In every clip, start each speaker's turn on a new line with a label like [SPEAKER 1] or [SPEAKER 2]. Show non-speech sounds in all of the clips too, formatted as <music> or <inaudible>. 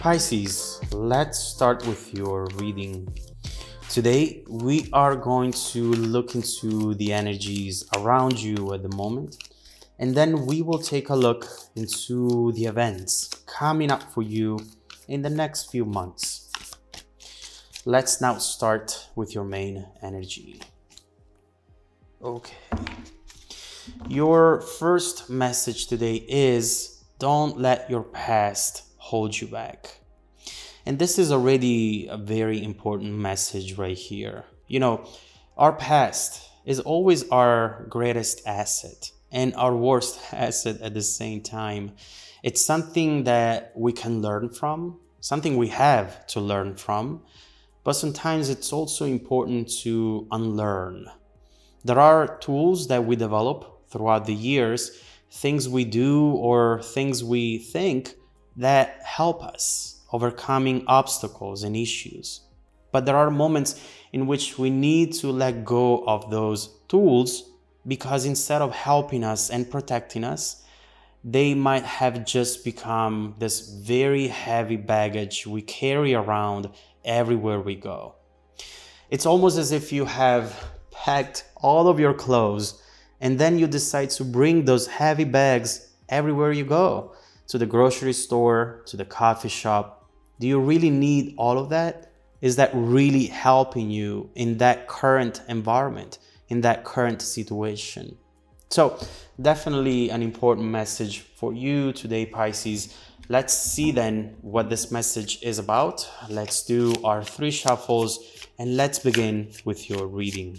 [SPEAKER 1] Pisces, let's start with your reading. Today, we are going to look into the energies around you at the moment, and then we will take a look into the events coming up for you in the next few months. Let's now start with your main energy. Okay. Your first message today is don't let your past hold you back. And this is already a very important message right here. You know, our past is always our greatest asset and our worst <laughs> asset at the same time. It's something that we can learn from, something we have to learn from, but sometimes it's also important to unlearn. There are tools that we develop throughout the years, things we do or things we think that help us overcoming obstacles and issues. But there are moments in which we need to let go of those tools because instead of helping us and protecting us, they might have just become this very heavy baggage we carry around everywhere we go. It's almost as if you have packed all of your clothes and then you decide to bring those heavy bags everywhere you go to the grocery store, to the coffee shop. Do you really need all of that? Is that really helping you in that current environment, in that current situation? So, definitely an important message for you today, Pisces. Let's see then what this message is about. Let's do our three shuffles and let's begin with your reading.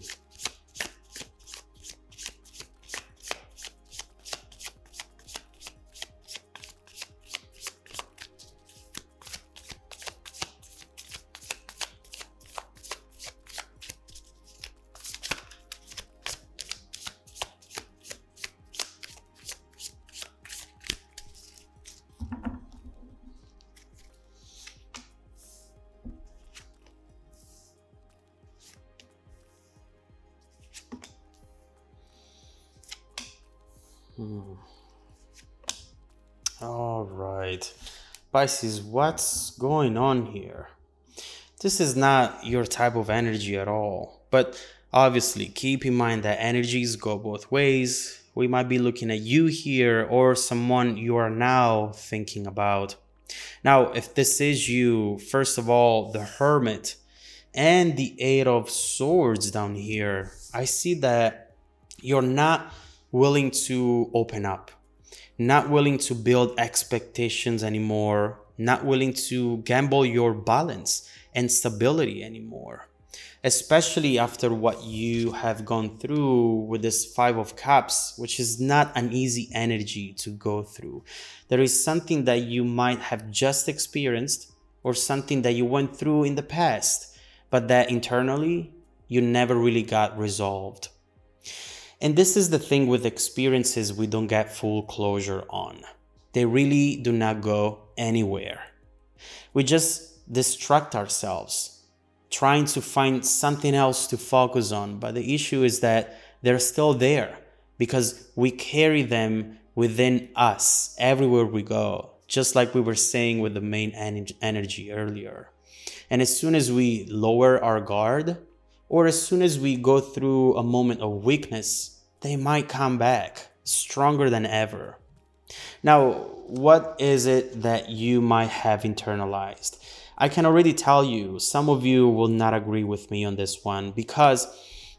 [SPEAKER 1] Hmm. All right. Pisces, what's going on here? This is not your type of energy at all. But obviously, keep in mind that energies go both ways. We might be looking at you here or someone you are now thinking about. Now, if this is you, first of all, the Hermit and the Eight of Swords down here, I see that you're not willing to open up, not willing to build expectations anymore, not willing to gamble your balance and stability anymore. Especially after what you have gone through with this Five of Cups, which is not an easy energy to go through. There is something that you might have just experienced or something that you went through in the past, but that internally you never really got resolved. And this is the thing with experiences we don't get full closure on. They really do not go anywhere. We just distract ourselves, trying to find something else to focus on. But the issue is that they're still there because we carry them within us everywhere we go, just like we were saying with the main energy earlier. And as soon as we lower our guard, or as soon as we go through a moment of weakness, they might come back stronger than ever. Now, what is it that you might have internalized? I can already tell you, some of you will not agree with me on this one because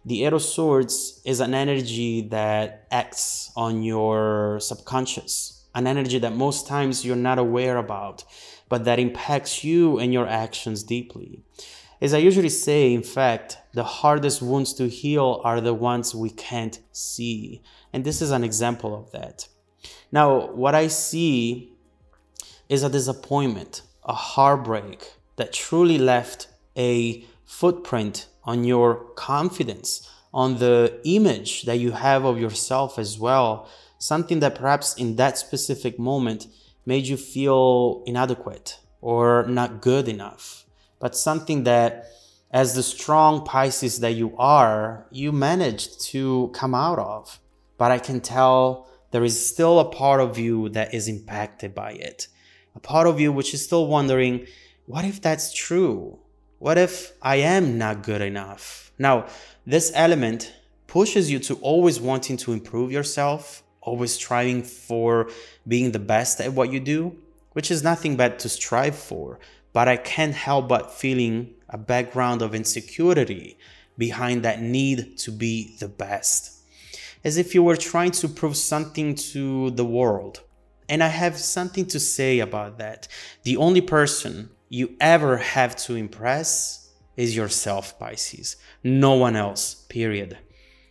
[SPEAKER 1] the Eight of Swords is an energy that acts on your subconscious, an energy that most times you're not aware about, but that impacts you and your actions deeply. As I usually say, in fact, the hardest wounds to heal are the ones we can't see. And this is an example of that. Now, what I see is a disappointment, a heartbreak that truly left a footprint on your confidence, on the image that you have of yourself as well. Something that perhaps in that specific moment made you feel inadequate or not good enough but something that as the strong Pisces that you are, you managed to come out of. But I can tell there is still a part of you that is impacted by it. a part of you which is still wondering, what if that's true? What if I am not good enough? Now, this element pushes you to always wanting to improve yourself, always striving for being the best at what you do, which is nothing bad to strive for, but I can't help but feeling a background of insecurity behind that need to be the best. As if you were trying to prove something to the world. And I have something to say about that. The only person you ever have to impress is yourself, Pisces. No one else, period.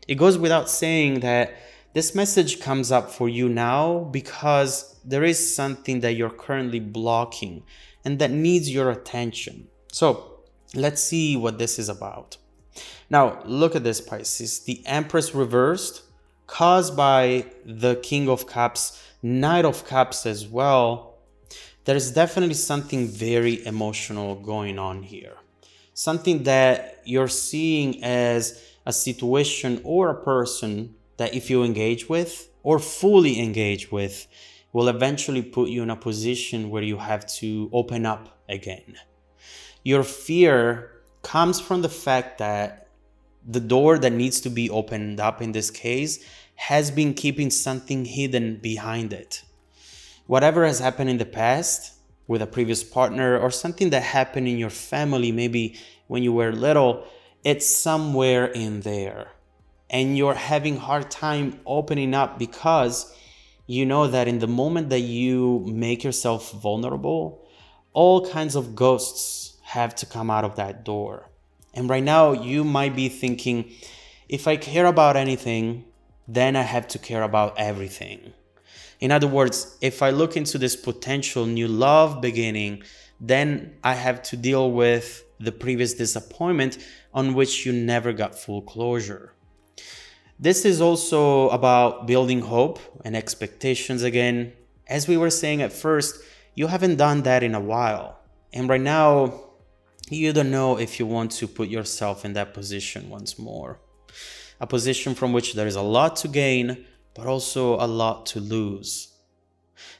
[SPEAKER 1] It goes without saying that this message comes up for you now because there is something that you're currently blocking and that needs your attention. So let's see what this is about. Now, look at this, Pisces. The Empress reversed, caused by the King of Cups, Knight of Cups as well. There's definitely something very emotional going on here. Something that you're seeing as a situation or a person that if you engage with or fully engage with will eventually put you in a position where you have to open up again. Your fear comes from the fact that the door that needs to be opened up in this case has been keeping something hidden behind it. Whatever has happened in the past with a previous partner or something that happened in your family, maybe when you were little, it's somewhere in there and you're having hard time opening up because you know that in the moment that you make yourself vulnerable all kinds of ghosts have to come out of that door and right now you might be thinking if i care about anything then i have to care about everything in other words if i look into this potential new love beginning then i have to deal with the previous disappointment on which you never got full closure. This is also about building hope and expectations again. As we were saying at first, you haven't done that in a while. And right now, you don't know if you want to put yourself in that position once more. A position from which there is a lot to gain, but also a lot to lose.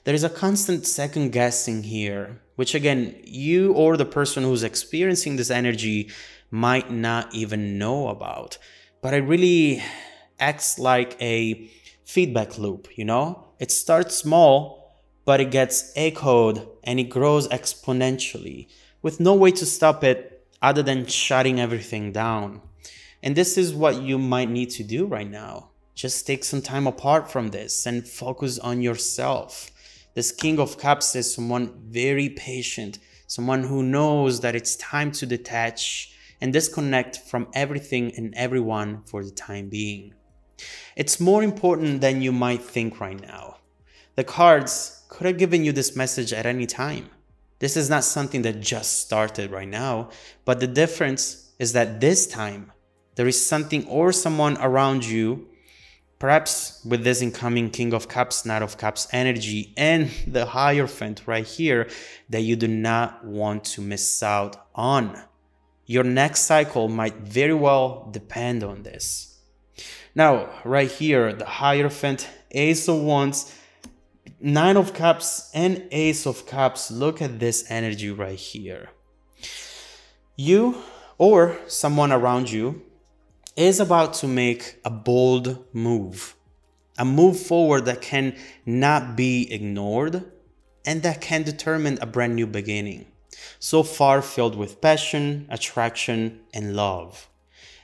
[SPEAKER 1] There is a constant second guessing here, which again, you or the person who's experiencing this energy might not even know about. But I really acts like a feedback loop, you know? It starts small, but it gets echoed and it grows exponentially with no way to stop it other than shutting everything down. And this is what you might need to do right now. Just take some time apart from this and focus on yourself. This King of Cups is someone very patient, someone who knows that it's time to detach and disconnect from everything and everyone for the time being. It's more important than you might think right now. The cards could have given you this message at any time. This is not something that just started right now, but the difference is that this time there is something or someone around you Perhaps with this incoming King of Cups, Knight of Cups energy and <laughs> the Hierophant right here that you do not want to miss out on. Your next cycle might very well depend on this. Now, right here, the Hierophant, Ace of Wands, Nine of Cups, and Ace of Cups. Look at this energy right here. You or someone around you is about to make a bold move, a move forward that can not be ignored and that can determine a brand new beginning. So far filled with passion, attraction, and love.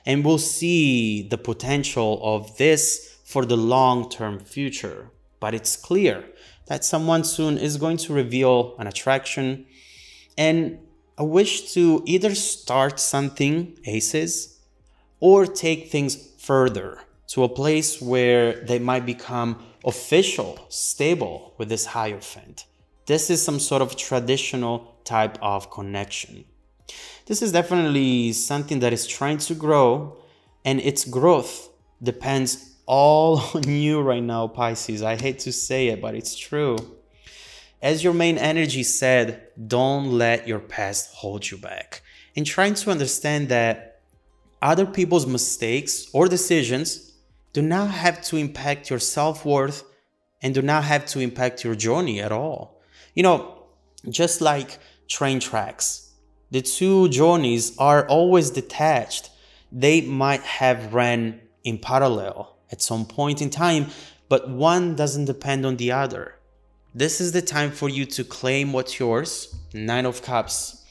[SPEAKER 1] And we'll see the potential of this for the long term future. But it's clear that someone soon is going to reveal an attraction and a wish to either start something, aces, or take things further to a place where they might become official, stable with this Hierophant. This is some sort of traditional type of connection. This is definitely something that is trying to grow, and its growth depends all <laughs> on you right now, Pisces. I hate to say it, but it's true. As your main energy said, don't let your past hold you back. In trying to understand that other people's mistakes or decisions do not have to impact your self worth and do not have to impact your journey at all. You know, just like train tracks. The two journeys are always detached. They might have ran in parallel at some point in time, but one doesn't depend on the other. This is the time for you to claim what's yours, Nine of Cups.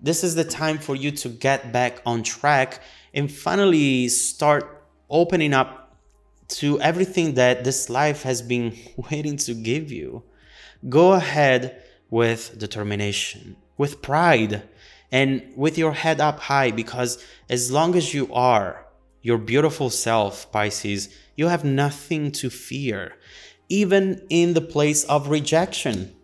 [SPEAKER 1] This is the time for you to get back on track and finally start opening up to everything that this life has been <laughs> waiting to give you. Go ahead with determination, with pride, and with your head up high because as long as you are your beautiful self, Pisces, you have nothing to fear, even in the place of rejection.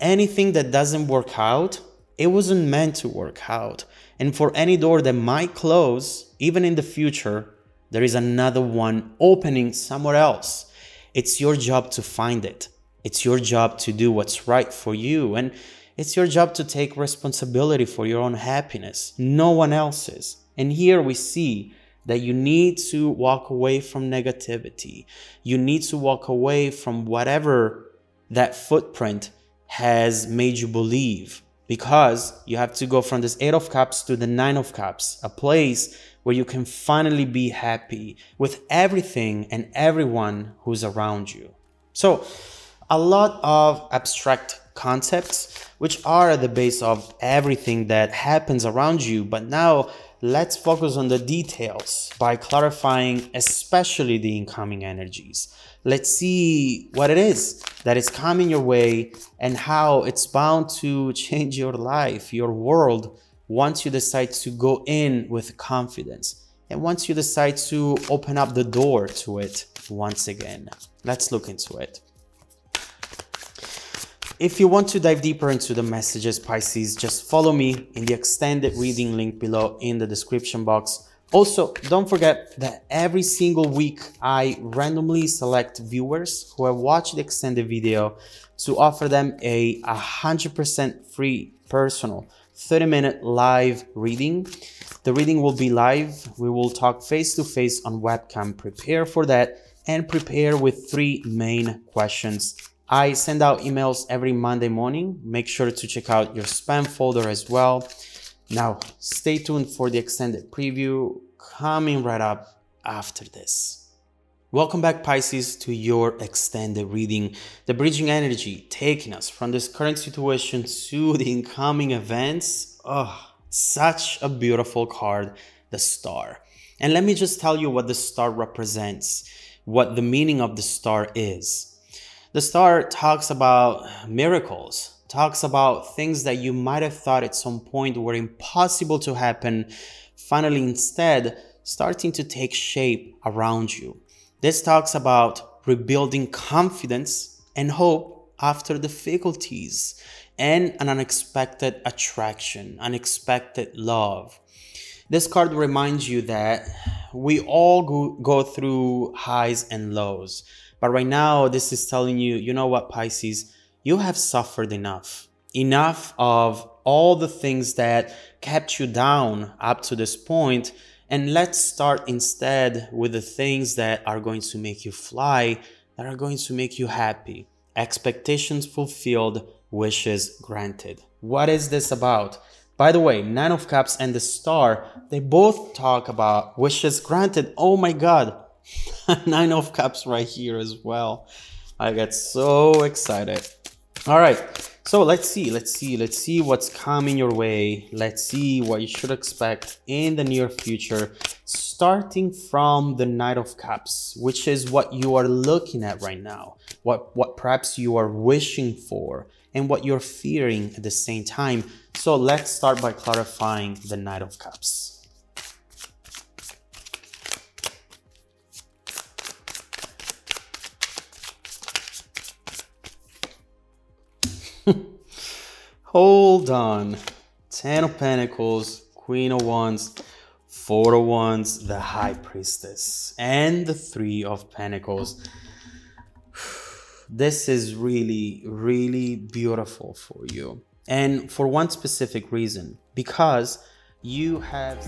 [SPEAKER 1] Anything that doesn't work out, it wasn't meant to work out. And for any door that might close, even in the future, there is another one opening somewhere else. It's your job to find it. It's your job to do what's right for you. And it's your job to take responsibility for your own happiness, no one else's. And here we see that you need to walk away from negativity. You need to walk away from whatever that footprint has made you believe because you have to go from this eight of cups to the nine of cups, a place where you can finally be happy with everything and everyone who's around you. So, a lot of abstract concepts which are at the base of everything that happens around you, but now let's focus on the details by clarifying especially the incoming energies. Let's see what it is that is coming your way and how it's bound to <laughs> change your life, your world, once you decide to go in with confidence and once you decide to open up the door to it once again. Let's look into it. If you want to dive deeper into the messages, Pisces, just follow me in the extended reading link below in the description box. Also, don't forget that every single week I randomly select viewers who have watched the extended video to offer them a 100% free personal 30 minute live reading. The reading will be live. We will talk face to face on webcam. Prepare for that and prepare with three main questions I send out emails every Monday morning. Make sure to check out your spam folder as well. Now, stay tuned for the extended preview coming right up after this. Welcome back, Pisces, to your extended reading. The bridging energy taking us from this current situation to the incoming events. Oh, such a beautiful card, the star. And let me just tell you what the star represents, what the meaning of the star is. The star talks about miracles, talks about things that you might have thought at some point were impossible to happen, finally instead starting to take shape around you. This talks about rebuilding confidence and hope after difficulties and an unexpected attraction, unexpected love. This card reminds you that we all go, go through highs and lows. But right now, this is telling you, you know what, Pisces, you have suffered enough. Enough of all the things that kept you down up to this point. And let's start instead with the things that are going to make you fly, that are going to make you happy. Expectations fulfilled, wishes granted. What is this about? By the way, Nine of Cups and the Star, they both talk about wishes granted. Oh my God, <laughs> Nine of Cups right here as well. I get so excited. All right, so let's see, let's see, let's see what's coming your way. Let's see what you should expect in the near future, starting from the Knight of Cups, which is what you are looking at right now, what, what perhaps you are wishing for, and what you're fearing at the same time. So let's start by clarifying the Knight of Cups. Hold on. Ten of Pentacles, Queen of Wands, Four of Wands, the High Priestess, and the Three of Pentacles. This is really, really beautiful for you. And for one specific reason, because you have...